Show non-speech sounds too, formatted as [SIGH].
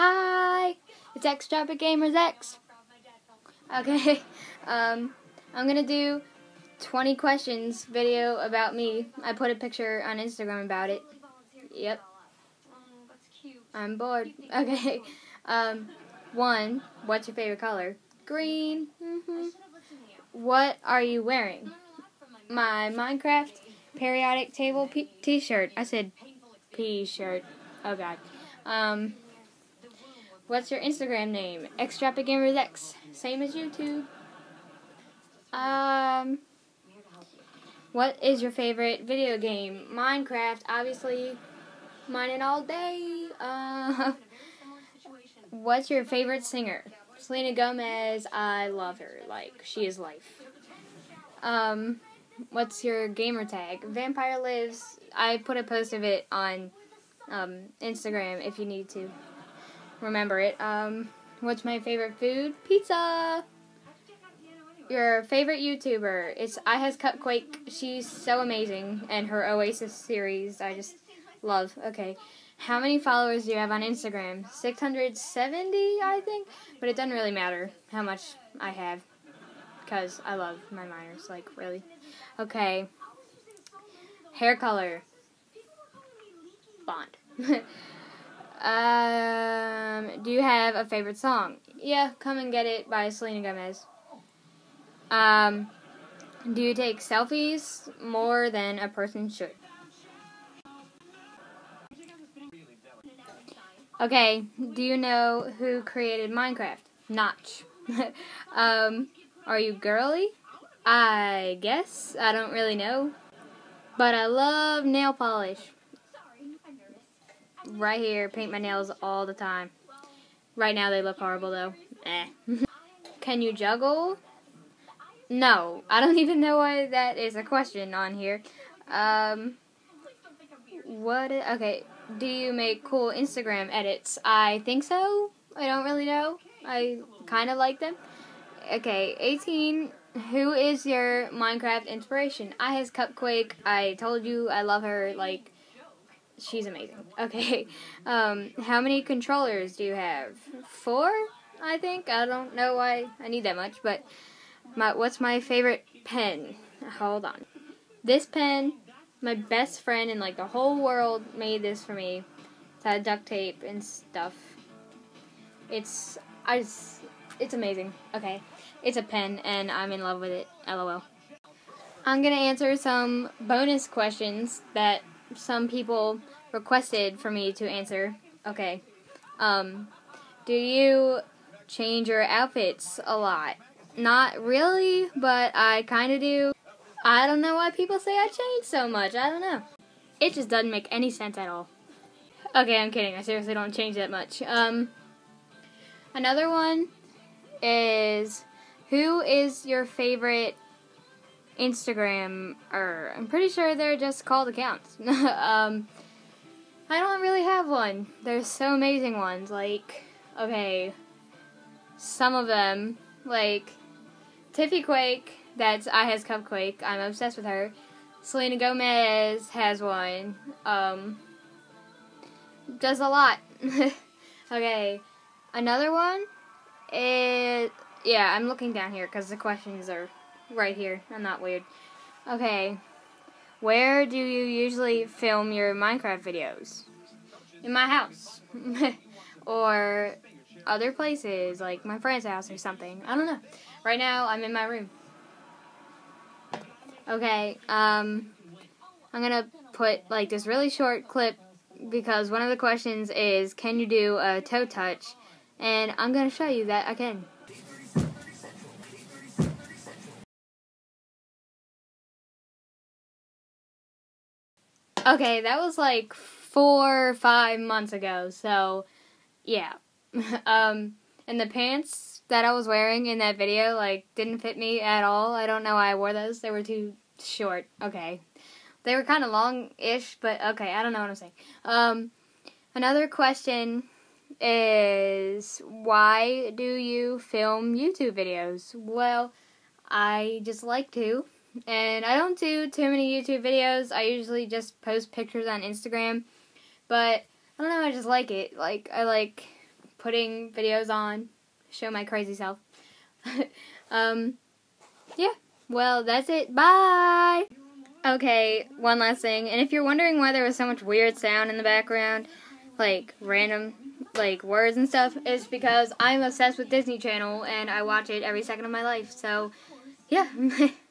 Hi, it's X Tropic Gamers X. Okay, [LAUGHS] um, I'm gonna do 20 questions video about me. I put a picture on Instagram about it. Yep. I'm bored. Okay. [LAUGHS] Um, one, what's your favorite color? Green. hmm What are you wearing? My Minecraft periodic table T-shirt. I said p-shirt. Oh god. Um, what's your Instagram name? X. Same as YouTube. Um, what is your favorite video game? Minecraft, obviously. Mine it all day. Uh, [LAUGHS] what's your favorite singer? Selena Gomez. I love her. Like she is life. Um, what's your gamer tag? Vampire Lives. I put a post of it on um, Instagram if you need to remember it. Um, what's my favorite food? Pizza. Your favorite YouTuber? It's iHasCupquake. She's so amazing, and her Oasis series I just love. Okay, how many followers do you have on Instagram? Six hundred seventy, I think. But it doesn't really matter how much I have, because I love my miners. Like really. Okay. Hair color. Blonde. [LAUGHS] um, do you have a favorite song? Yeah, Come and Get It by Selena Gomez. Um, do you take selfies more than a person should? Okay, do you know who created Minecraft? Notch. [LAUGHS] um, are you girly? I guess. I don't really know. But I love nail polish. Right here, paint my nails all the time. Right now they look horrible though. Eh. [LAUGHS] Can you juggle? No, I don't [LAUGHS] even know why that is a question on here. Um, what? okay, do you make cool Instagram edits? I think so. I don't really know. I kind of like them. Okay, 18. Who is your Minecraft inspiration? iHasCupquake. I told you I love her. Like, she's amazing. Okay, um, how many controllers do you have? Four, I think. I don't know why I need that much, but my what's my favorite pen? Hold on. This pen, my best friend in like the whole world made this for me. It's had duct tape and stuff. It's I just, it's amazing. Okay. It's a pen and I'm in love with it. LOL. I'm to answer some bonus questions that some people requested for me to answer. Okay. Um do you change your outfits a lot? Not really, but I kind of do. I don't know why people say I change so much. I don't know. It just doesn't make any sense at all. Okay, I'm kidding. I seriously don't change that much. Um, another one is who is your favorite Instagram? Or I'm pretty sure they're just called accounts. [LAUGHS] um, I don't really have one. There's so amazing ones. Like, okay, some of them like Tiffy Quake. That's iHasCupquake. I'm obsessed with her. Selena Gomez has one. Um, does a lot. [LAUGHS] okay, another one is yeah. I'm looking down here because the questions are right here. I'm not weird. Okay, where do you usually film your Minecraft videos? In my house, [LAUGHS] or other places like my friend's house or something. I don't know. Right now, I'm in my room. Okay, um, I'm gonna put like this really short clip because one of the questions is, can you do a toe touch? And I'm gonna show you that I can. Okay, that was like four or five months ago, so yeah. [LAUGHS] um, and the pants that I was wearing in that video like didn't fit me at all. I don't know why I wore those. They were too short. Okay. They were kind of long-ish, but okay, I don't know what I'm saying. Um, another question is why do you film YouTube videos? Well, I just like to, and I don't do too many YouTube videos. I usually just post pictures on Instagram, but I don't know, I just like it. Like I like putting videos on, show my crazy self. [LAUGHS] um, yeah. Well, that's it. Bye. Okay, one last thing. And if you're wondering why there was so much weird sound in the background, like random like words and stuff, it's because I'm obsessed with Disney Channel and I watch it every second of my life. So, yeah. [LAUGHS]